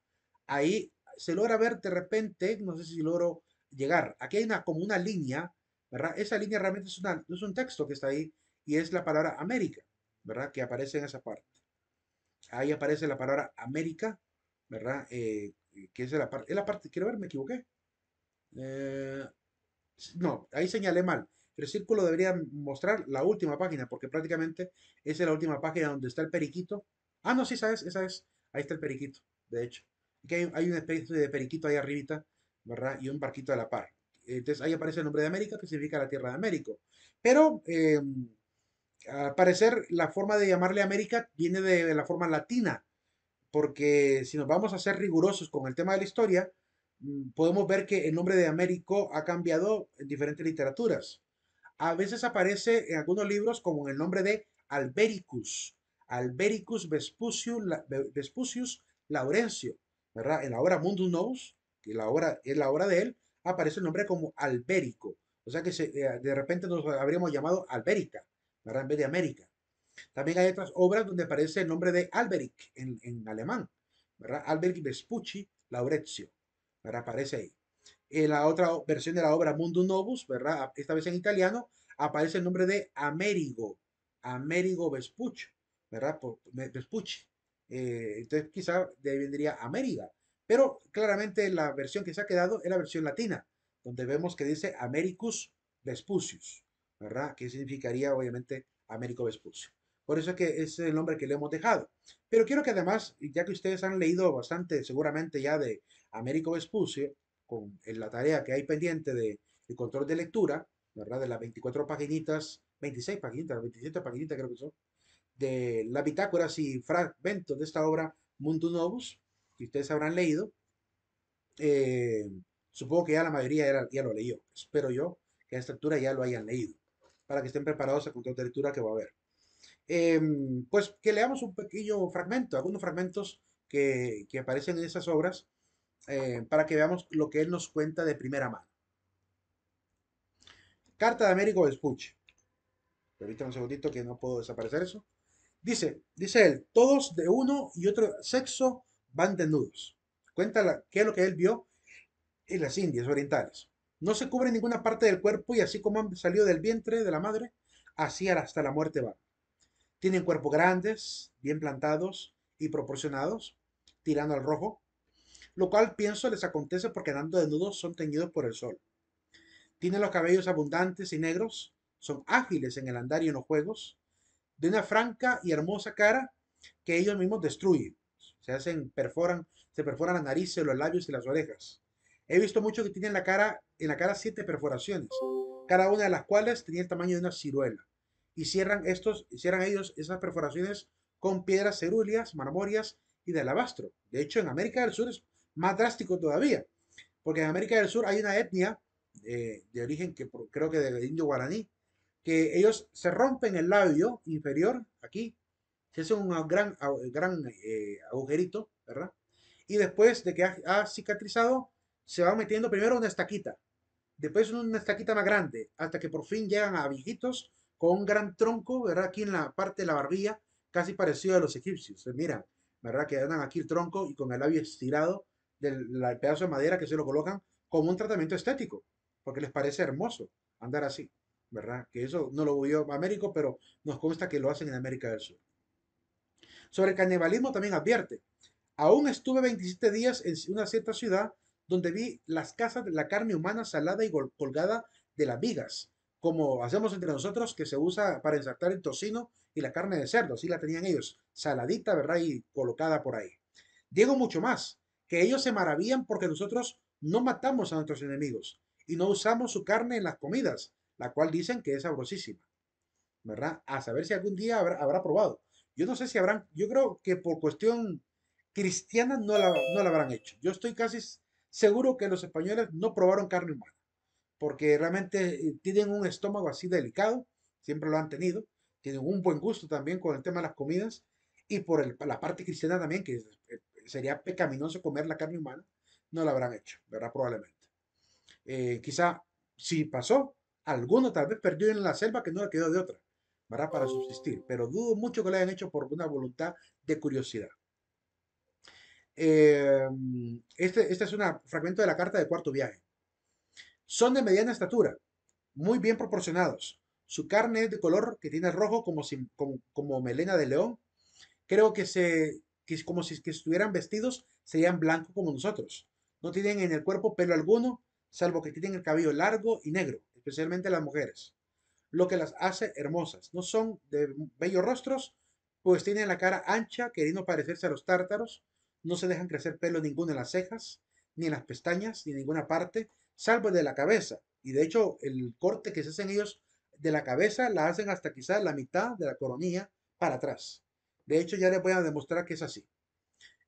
ahí se logra ver de repente, no sé si logro llegar, aquí hay una, como una línea, ¿verdad? Esa línea realmente es, una, es un texto que está ahí y es la palabra América, ¿verdad? Que aparece en esa parte. Ahí aparece la palabra América, ¿verdad? Eh, que es la parte, es la parte, quiero ver, me equivoqué. Eh, no, ahí señalé mal. El círculo debería mostrar la última página, porque prácticamente esa es la última página donde está el periquito. Ah, no, sí, sabes, esa es. Ahí está el periquito, de hecho. Aquí hay, una especie de periquito ahí arribita, ¿verdad? Y un barquito a la par. Entonces ahí aparece el nombre de América, que significa la tierra de Américo. Pero eh, al parecer la forma de llamarle América viene de, la forma latina, porque si nos vamos a ser rigurosos con el tema de la historia, mm, podemos ver que el nombre de Américo ha cambiado en diferentes literaturas. A veces aparece en algunos libros como el nombre de Albericus, Albericus Vespucius, Laurencio, ¿verdad? En la obra Mundus Novus, que la obra, es la obra de él, aparece el nombre como Alberico. O sea que eh, de repente nos habríamos llamado Alberica. En vez de América. También hay otras obras donde aparece el nombre de Alberic en, alemán, ¿verdad? Alberic Vespucci Laurezio, ¿verdad? Aparece ahí. En la otra versión de la obra Mundo Novus, ¿verdad? Esta vez en italiano, aparece el nombre de Amerigo, Amerigo Vespucci, ¿verdad? Vespucci. Eh, entonces quizá vendría América, pero claramente la versión que se ha quedado es la versión latina, donde vemos que dice Americus Vespucius, ¿verdad? Que significaría obviamente Américo Vespucio. Por eso es que es el nombre que le hemos dejado. Pero quiero que además, ya que ustedes han leído bastante seguramente ya de Américo Vespucio, con la tarea que hay pendiente de, de control de lectura, ¿verdad? De las 24 paginitas, 26 paginitas, 27 paginitas creo que son, de las bitácoras y fragmentos de esta obra Mundo Novus, que ustedes habrán leído. Eh, supongo que ya la mayoría ya, lo leyó. Espero yo que a esta altura ya lo hayan leído, para que estén preparados a control de lectura que va a haber. Em, pues que leamos un pequeño fragmento, algunos fragmentos que, que aparecen en esas obras, eh, para que veamos lo que él nos cuenta de primera mano. Carta de Américo Vespucci. Ahorita un segundito que no puedo desaparecer eso. Dice, dice él, todos de uno y otro sexo van desnudos. Cuenta qué es lo que él vio en las Indias orientales. No se cubre ninguna parte del cuerpo y así como han salido del vientre de la madre, así hasta la muerte van. Tienen cuerpos grandes, bien plantados y proporcionados, tirando al rojo, lo cual pienso les acontece porque andando desnudos son teñidos por el sol. Tienen los cabellos abundantes y negros, son ágiles en el andar y en los juegos, de una franca y hermosa cara que ellos mismos destruyen. Se hacen, perforan, se perforan la nariz, los labios y las orejas. He visto muchos que tienen la cara, en la cara siete perforaciones, cada una de las cuales tenía el tamaño de una ciruela. Y cierran, estos, cierran ellos esas perforaciones con piedras cerúleas, marmorias y de alabastro. De hecho, en América del Sur es más drástico todavía, porque en América del Sur hay una etnia eh, de origen que creo que de indio guaraní, que ellos se rompen el labio inferior, aquí, se hace un gran, gran eh, agujerito, ¿verdad? Y después de que ha, cicatrizado, se va metiendo primero una estaquita, después una estaquita más grande, hasta que por fin llegan a viejitos con un gran tronco, ¿verdad? Aquí en la parte de la barbilla, casi parecido a los egipcios. Mira, ¿verdad? Que dan aquí el tronco y con el labio estirado del, pedazo de madera que se lo colocan como un tratamiento estético, porque les parece hermoso andar así. ¿Verdad? Que eso no lo vio Américo, pero nos consta que lo hacen en América del Sur. Sobre el canibalismo también advierte. Aún estuve 27 días en una cierta ciudad donde vi las casas de la carne humana salada y colgada de las vigas, como hacemos entre nosotros, que se usa para ensartar el tocino y la carne de cerdo. Así la tenían ellos, saladita, ¿verdad? Y colocada por ahí. Digo mucho más, que ellos se maravillan porque nosotros no matamos a nuestros enemigos y no usamos su carne en las comidas, la cual dicen que es sabrosísima, ¿verdad? A saber si algún día habrá, probado. Yo no sé si habrán, yo creo que por cuestión cristiana no la, no la habrán hecho. Yo estoy casi seguro que los españoles no probaron carne humana, porque realmente eh, tienen un estómago así delicado, siempre lo han tenido, tienen un buen gusto también con el tema de las comidas y por la parte cristiana también, que eh, sería pecaminoso comer la carne humana, no la habrán hecho, ¿verdad? Probablemente. Eh, quizá si pasó, Alguno tal vez perdió en la selva que no le quedó de otra. Para subsistir, pero dudo mucho que lo hayan hecho por una voluntad de curiosidad. Em, este, este es un fragmento de la carta de cuarto viaje. Son de mediana estatura, muy bien proporcionados. Su carne es de color que tiene rojo como, como, melena de león. Creo que, se, que como si estuvieran vestidos serían blancos como nosotros. No tienen en el cuerpo pelo alguno, salvo que tienen el cabello largo y negro especialmente las mujeres, lo que las hace hermosas. No son de bellos rostros, pues tienen la cara ancha, queriendo parecerse a los tártaros, no se dejan crecer pelo ninguno en las cejas, ni en las pestañas, ni en ninguna parte, salvo de la cabeza. Y de hecho, el corte que se hacen ellos de la cabeza la hacen hasta quizás la mitad de la coronilla para atrás. De hecho, ya les voy a demostrar que es así.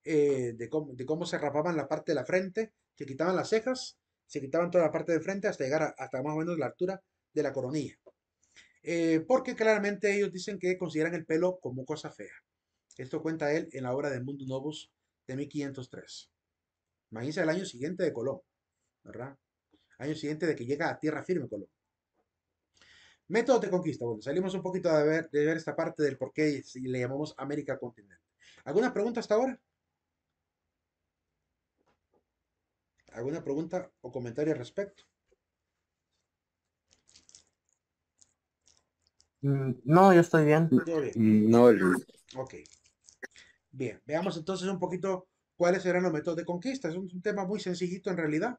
Eh, de, cómo, de, cómo, se rapaban la parte de la frente, se quitaban las cejas se quitaban toda la parte de frente hasta llegar hasta más o menos la altura de la coronilla. Eh, porque claramente ellos dicen que consideran el pelo como cosa fea. Esto cuenta él en la obra de Mundo Novus de 1503. Imagínense el año siguiente de Colón, ¿verdad? Año siguiente de que llega a tierra firme Colón. Método de conquista. Bueno, salimos un poquito de ver, de ver esta parte del por qué le llamamos América continente. ¿Alguna pregunta hasta ahora? ¿Alguna pregunta o comentario al respecto? Mm, no, yo estoy bien. Mm, no, Ok. Bien, veamos entonces un poquito cuáles serán los métodos de conquista. Es un, tema muy sencillito en realidad,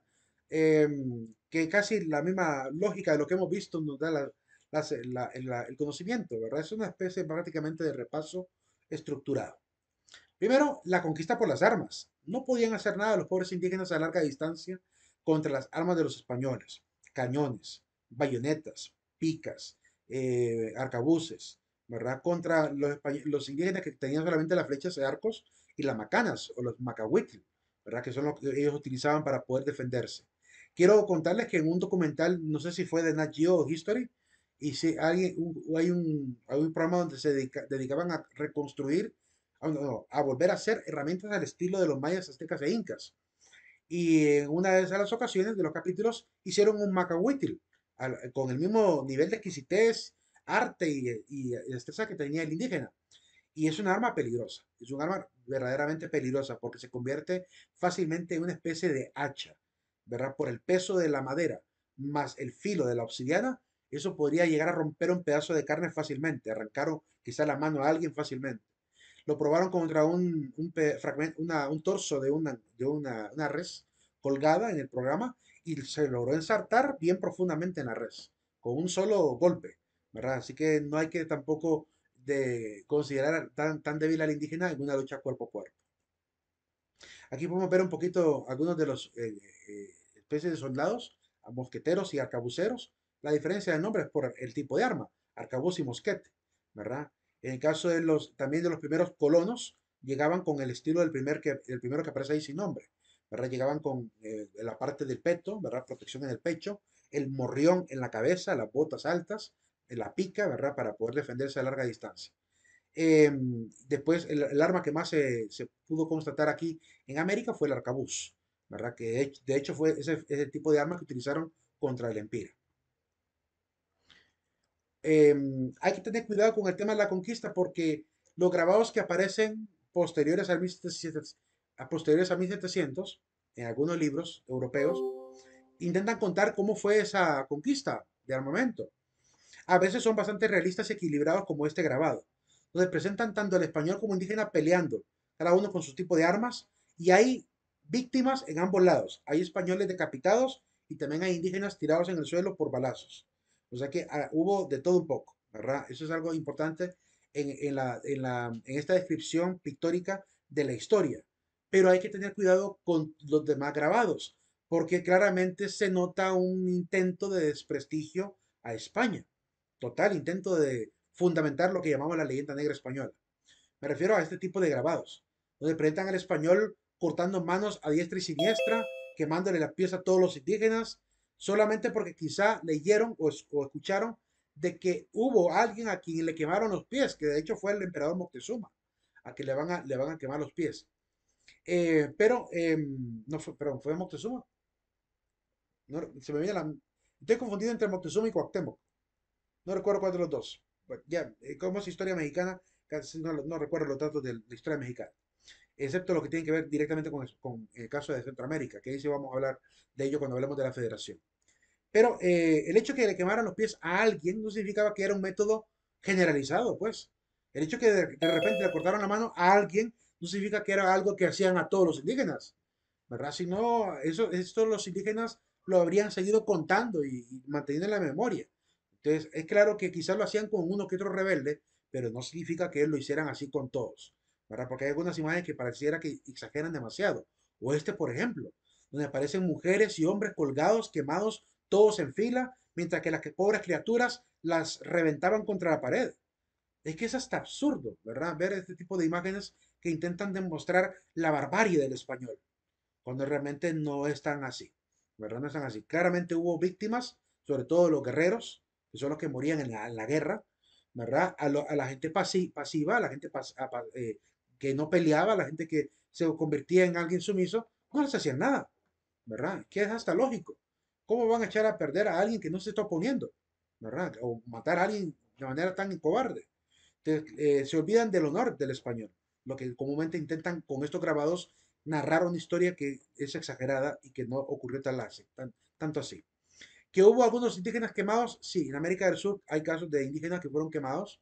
em, que casi la misma lógica de lo que hemos visto nos da el conocimiento, ¿verdad? Es una especie prácticamente de repaso estructurado. Primero, la conquista por las armas. No podían hacer nada los pobres indígenas a larga distancia contra las armas de los españoles, cañones, bayonetas, picas, eh, arcabuces, ¿verdad? Contra los, los, indígenas que tenían solamente las flechas de arcos y las macanas o los macahuitl, ¿verdad? Que son los que ellos utilizaban para poder defenderse. Quiero contarles que en un documental, no sé si fue de Nat Geo History, y si alguien, hay, un, hay un programa donde se dedicaban a reconstruir, a volver a hacer herramientas al estilo de los mayas, aztecas e incas. Y en una de esas ocasiones de los capítulos hicieron un macahuitl con el mismo nivel de exquisitez, arte y, y destreza que tenía el indígena. Y es un arma peligrosa, es un arma verdaderamente peligrosa porque se convierte fácilmente en una especie de hacha, ¿verdad? Por el peso de la madera más el filo de la obsidiana, eso podría llegar a romper un pedazo de carne fácilmente, arrancaron quizá la mano a alguien fácilmente. Lo probaron contra un, un, fragmento, un torso de, una, de una, una res colgada en el programa y se logró ensartar bien profundamente en la res, con un solo golpe, ¿verdad? Así que no hay que tampoco de considerar tan, tan débil al indígena en una lucha cuerpo a cuerpo. Aquí podemos ver un poquito algunos de los eh, eh, especies de soldados, mosqueteros y arcabuceros. La diferencia de nombre es por el tipo de arma, arcabuz y mosquete, ¿verdad? En el caso de los, también de los primeros colonos, llegaban con el estilo del primer que, el primero que aparece ahí sin nombre, ¿verdad? Llegaban con eh, la parte del peto, ¿verdad? Protección en el pecho, el morrión en la cabeza, las botas altas, la pica, ¿verdad? Para poder defenderse a larga distancia. Em, después, el, arma que más se, pudo constatar aquí en América fue el arcabuz, ¿verdad? Que de hecho fue ese, tipo de arma que utilizaron contra el Empira. Em, hay que tener cuidado con el tema de la conquista porque los grabados que aparecen posteriores a 1700, a posteriores a 1700 en algunos libros europeos intentan contar cómo fue esa conquista de armamento a veces son bastante realistas y equilibrados como este grabado, donde presentan tanto el español como indígena peleando, cada uno con su tipo de armas, y hay víctimas en ambos lados. Hay españoles decapitados y también hay indígenas tirados en el suelo por balazos. O sea que ah, hubo de todo un poco, ¿verdad? Eso es algo importante en, la, en esta descripción pictórica de la historia. Pero hay que tener cuidado con los demás grabados, porque claramente se nota un intento de desprestigio a España total intento de fundamentar lo que llamamos la leyenda negra española. Me refiero a este tipo de grabados, donde presentan al español cortando manos a diestra y siniestra, quemándole la pieza a todos los indígenas, solamente porque quizá leyeron o, escucharon de que hubo alguien a quien le quemaron los pies, que de hecho fue el emperador Moctezuma, a quien le van a, le van a quemar los pies. Eh, pero, em, no fue, perdón, fue Moctezuma. se me viene la... Estoy confundido entre Moctezuma y Cuauhtémoc. No recuerdo cuál de los dos. ya, eh, como es historia mexicana, casi no, recuerdo los datos de la historia mexicana. Excepto lo que tiene que ver directamente con, el caso de Centroamérica, que ahí sí vamos a hablar de ello cuando hablemos de la federación. Pero eh, el hecho que le quemaran los pies a alguien no significaba que era un método generalizado, pues. El hecho que de, repente le cortaron la mano a alguien no significa que era algo que hacían a todos los indígenas, ¿verdad? Si no, eso, esto los indígenas lo habrían seguido contando y, y manteniendo en la memoria. Entonces, es claro que quizás lo hacían con uno que otro rebelde, pero no significa que lo hicieran así con todos, ¿verdad? Porque hay algunas imágenes que pareciera que exageran demasiado. O este, por ejemplo, donde aparecen mujeres y hombres colgados, quemados, todos en fila, mientras que las pobres criaturas las reventaban contra la pared. Es que es hasta absurdo, ¿verdad? Ver este tipo de imágenes que intentan demostrar la barbarie del español, cuando realmente no están así, ¿verdad? No están así. Claramente hubo víctimas, sobre todo los guerreros, que son los que morían en la, guerra, ¿verdad? A, la gente pasiva, a la gente eh, que no peleaba, a la gente que se convertía en alguien sumiso, no les hacían nada, ¿verdad? Que es hasta lógico. ¿Cómo van a echar a perder a alguien que no se está oponiendo, ¿verdad? O matar a alguien de manera tan cobarde. Eh, se olvidan del honor del español, lo que comúnmente intentan con estos grabados narrar una historia que es exagerada y que no ocurrió tal, tan, tanto así. ¿Que hubo algunos indígenas quemados? Sí, en América del Sur hay casos de indígenas que fueron quemados,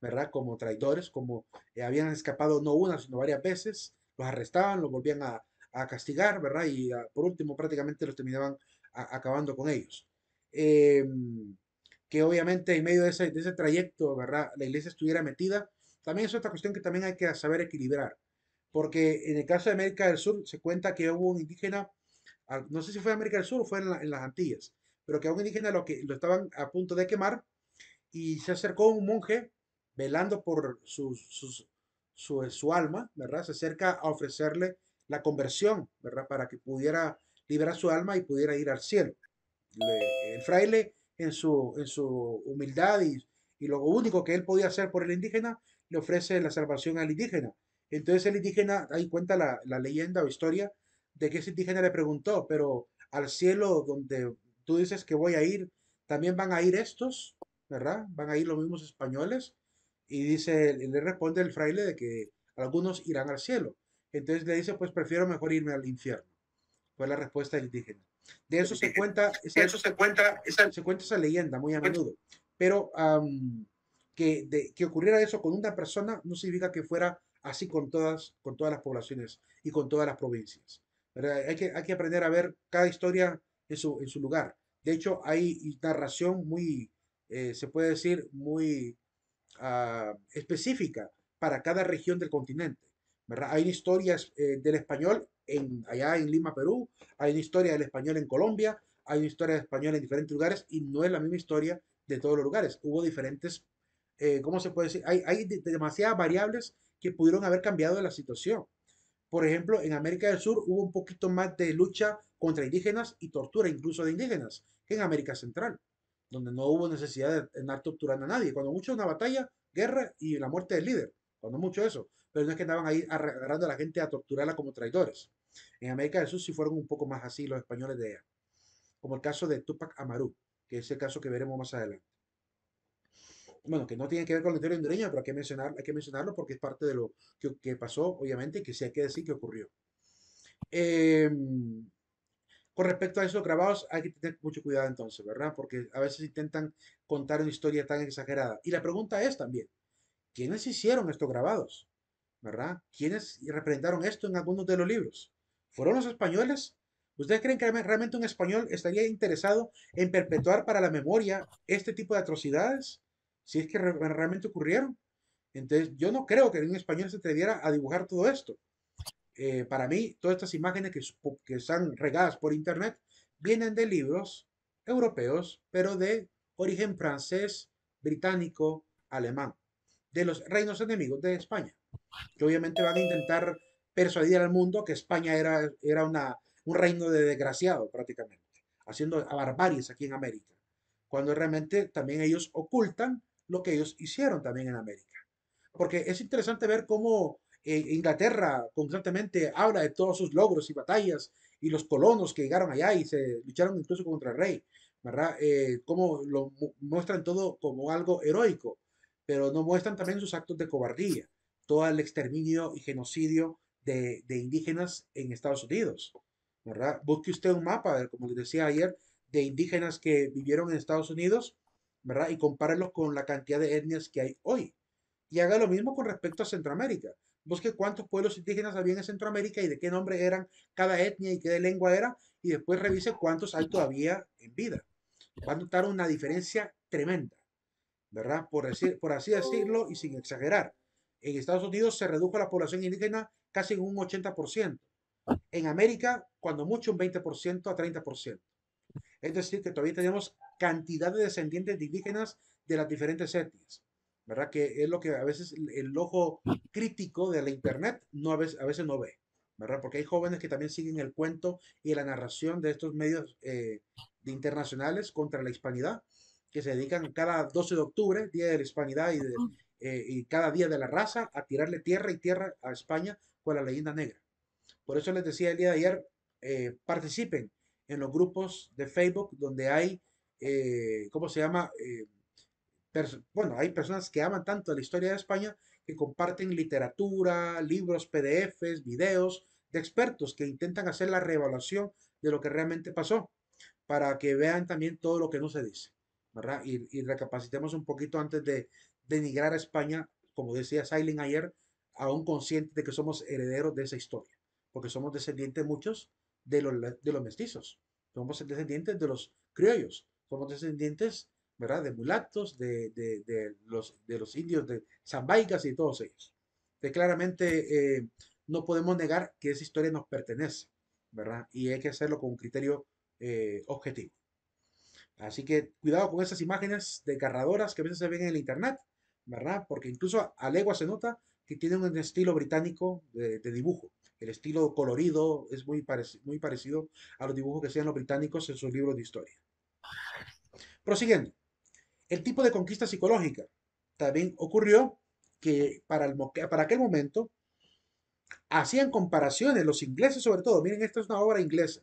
¿verdad? Como traidores, como eh, habían escapado no una, sino varias veces, los arrestaban, los volvían a, castigar, ¿verdad? Y ah, por último prácticamente los terminaban acabando con ellos. Em, que obviamente en medio de ese, de ese trayecto, ¿verdad? La iglesia estuviera metida, también es otra cuestión que también hay que saber equilibrar. Porque en el caso de América del Sur se cuenta que hubo un indígena no sé si fue América del Sur o fue en, las Antillas, pero que a un indígena lo, que, lo estaban a punto de quemar y se acercó un monje velando por su, su, alma, ¿verdad? Se acerca a ofrecerle la conversión, ¿verdad? Para que pudiera liberar su alma y pudiera ir al cielo. el fraile, en su, en su humildad y, y lo único que él podía hacer por el indígena, le ofrece la salvación al indígena. Entonces el indígena, ahí cuenta la, la leyenda o historia de que ese indígena le preguntó, pero al cielo donde tú dices que voy a ir, ¿también van a ir estos? ¿Verdad? ¿Van a ir los mismos españoles? Y dice, le responde el fraile de que algunos irán al cielo. Entonces le dice, pues prefiero mejor irme al infierno. Fue la respuesta del indígena. De eso se cuenta, esa, eso se cuenta, esa, se cuenta esa leyenda muy a menudo. Pero que, de, que ocurriera eso con una persona no significa que fuera así con todas, con todas las poblaciones y con todas las provincias. Hay que, hay que aprender a ver cada historia en su, en su lugar. De hecho, hay narración muy, eh, se puede decir, muy ah, específica para cada región del continente. ¿verdad? Hay historias eh, del español en, allá en Lima, Perú, hay una historia del español en Colombia, hay una historia del español en diferentes lugares y no es la misma historia de todos los lugares. Hubo diferentes, eh, ¿cómo se puede decir? Hay, hay demasiadas variables que pudieron haber cambiado la situación. Por ejemplo, en América del Sur hubo un poquito más de lucha contra indígenas y tortura incluso de indígenas que en América Central, donde no hubo necesidad de andar torturando a nadie. Cuando mucho una batalla, guerra y la muerte del líder. Cuando mucho eso. Pero no es que andaban ahí agarrando a la gente a torturarla como traidores. En América del Sur sí fueron un poco más así los españoles de ella. Como el caso de Tupac Amaru, que es el caso que veremos más adelante bueno, que no tiene que ver con la historia hondureña, pero hay que, mencionar, hay que mencionarlo porque es parte de lo que, pasó, obviamente, y que sí hay que decir que ocurrió. Em, con respecto a esos grabados, hay que tener mucho cuidado entonces, ¿verdad? Porque a veces intentan contar una historia tan exagerada. Y la pregunta es también, ¿quiénes hicieron estos grabados? ¿Verdad? ¿Quiénes representaron esto en algunos de los libros? ¿Fueron los españoles? ¿Ustedes creen que realmente un español estaría interesado en perpetuar para la memoria este tipo de atrocidades? si es que realmente ocurrieron. Entonces, yo no creo que un español se atreviera a dibujar todo esto. Eh, para mí, todas estas imágenes que, que están regadas por internet vienen de libros europeos, pero de origen francés, británico, alemán, de los reinos enemigos de España, que obviamente van a intentar persuadir al mundo que España era, era una, un reino de desgraciado prácticamente, haciendo barbaries aquí en América, cuando realmente también ellos ocultan lo que ellos hicieron también en América. Porque es interesante ver cómo eh, Inglaterra constantemente habla de todos sus logros y batallas y los colonos que llegaron allá y se lucharon incluso contra el rey, ¿verdad? Eh, cómo lo muestran todo como algo heroico, pero no muestran también sus actos de cobardía, todo el exterminio y genocidio de, de indígenas en Estados Unidos, ¿verdad? Busque usted un mapa, como les decía ayer, de indígenas que vivieron en Estados Unidos ¿verdad? Y compárenlos con la cantidad de etnias que hay hoy. Y haga lo mismo con respecto a Centroamérica. Busque cuántos pueblos indígenas había en Centroamérica y de qué nombre eran cada etnia y qué lengua era, y después revise cuántos hay todavía en vida. Va a notar una diferencia tremenda, ¿verdad? Por, decir, por así decirlo y sin exagerar. En Estados Unidos se redujo la población indígena casi en un 80%. En América, cuando mucho, un 20% a 30%. Es decir, que todavía tenemos cantidad de descendientes de indígenas de las diferentes etnias, ¿verdad? Que es lo que a veces el ojo crítico de la Internet no a veces, a veces no ve, ¿verdad? Porque hay jóvenes que también siguen el cuento y la narración de estos medios eh, de internacionales contra la hispanidad, que se dedican cada 12 de octubre, Día de la Hispanidad y, eh, y cada Día de la Raza, a tirarle tierra y tierra a España con la leyenda negra. Por eso les decía el día de ayer, eh, participen en los grupos de Facebook donde hay eh, ¿cómo se llama? Eh, bueno, hay personas que aman tanto la historia de España que comparten literatura, libros, PDFs, videos de expertos que intentan hacer la reevaluación de lo que realmente pasó para que vean también todo lo que no se dice, ¿verdad? Y, recapacitemos un poquito antes de denigrar a España, como decía Sailing ayer, aún consciente de que somos herederos de esa historia, porque somos descendientes muchos de los, de los mestizos, somos descendientes de los criollos, somos descendientes, ¿verdad? De mulatos, de, de, los, de los indios de Zambaigas y todos ellos. Que claramente eh, no podemos negar que esa historia nos pertenece, ¿verdad? Y hay que hacerlo con un criterio eh, objetivo. Así que cuidado con esas imágenes desgarradoras que a veces se ven en el internet, ¿verdad? Porque incluso a legua se nota que tienen un estilo británico de, dibujo. El estilo colorido es muy, parecido a los dibujos que hacían los británicos en sus libros de historia. Prosiguiendo, el tipo de conquista psicológica también ocurrió que para, el, para aquel momento hacían comparaciones, los ingleses sobre todo, miren, esta es una obra inglesa,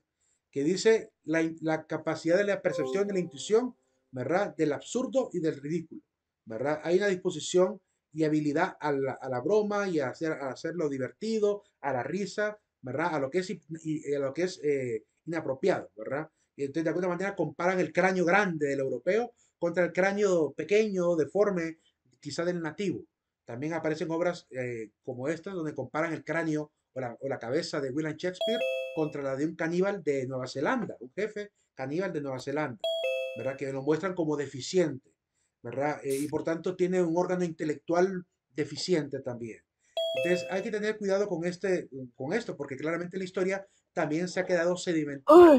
que dice la, capacidad de la percepción, de la intuición, ¿verdad? Del absurdo y del ridículo, ¿verdad? Hay una disposición y habilidad a la, broma y a, hacer, a hacerlo divertido, a la risa, ¿verdad? A lo que es, y, a lo que es eh, inapropiado, ¿verdad? Y entonces, de alguna manera, comparan el cráneo grande del europeo contra el cráneo pequeño, deforme, quizá del nativo. También aparecen obras eh, como estas, donde comparan el cráneo o la, o la cabeza de William Shakespeare contra la de un caníbal de Nueva Zelanda, un jefe caníbal de Nueva Zelanda, ¿verdad? Que lo muestran como deficiente, ¿verdad? Eh, y por tanto tiene un órgano intelectual deficiente también. Entonces hay que tener cuidado con, este, con esto, porque claramente la historia también se ha quedado sedimentada.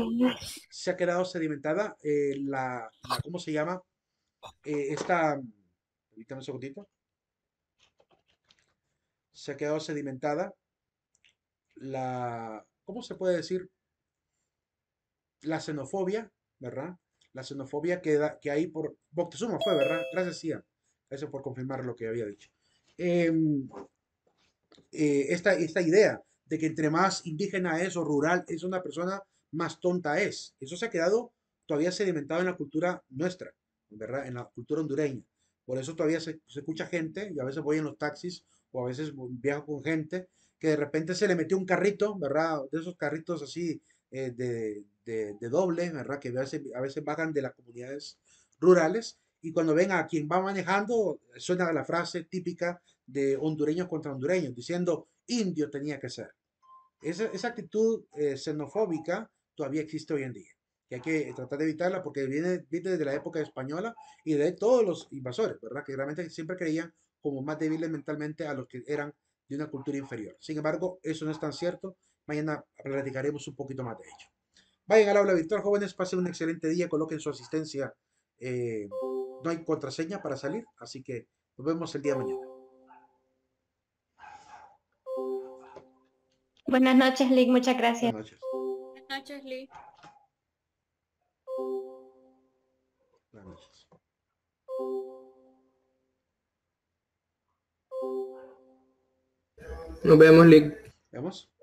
Se ha quedado sedimentada eh, la, ¿cómo se llama? Eh, esta, permítame un segundito. Se ha quedado sedimentada la, ¿cómo se puede decir? La xenofobia, ¿verdad? La xenofobia que, que hay por... Boctezuma fue, ¿verdad? Gracias, Cia. Gracias por confirmar lo que había dicho. Em, eh, esta, esta idea de que entre más indígena es o rural es una persona, más tonta es. Eso se ha quedado todavía sedimentado en la cultura nuestra, ¿verdad? En la cultura hondureña. Por eso todavía se, se escucha gente, y a veces voy en los taxis o a veces viajo con gente que de repente se le metió un carrito, ¿verdad? De esos carritos así eh, de, de, doble, ¿verdad? Que a veces, a veces bajan de las comunidades rurales y cuando ven a quien va manejando, suena la frase típica de hondureños contra hondureños, diciendo indio tenía que ser. Esa, esa actitud eh, xenofóbica todavía existe hoy en día. Y hay que tratar de evitarla porque viene, viene desde la época española y de todos los invasores, ¿verdad? Que realmente siempre creían como más débiles mentalmente a los que eran de una cultura inferior. Sin embargo, eso no es tan cierto. Mañana platicaremos un poquito más de ello. Vayan al aula virtual, jóvenes, pasen un excelente día, coloquen su asistencia. Eh, no hay contraseña para salir, así que nos vemos el día de mañana. Buenas noches, Lick, muchas gracias. Buenas noches. Buenas noches, Lick. Buenas noches. Nos vemos, Lick. ¿Vemos?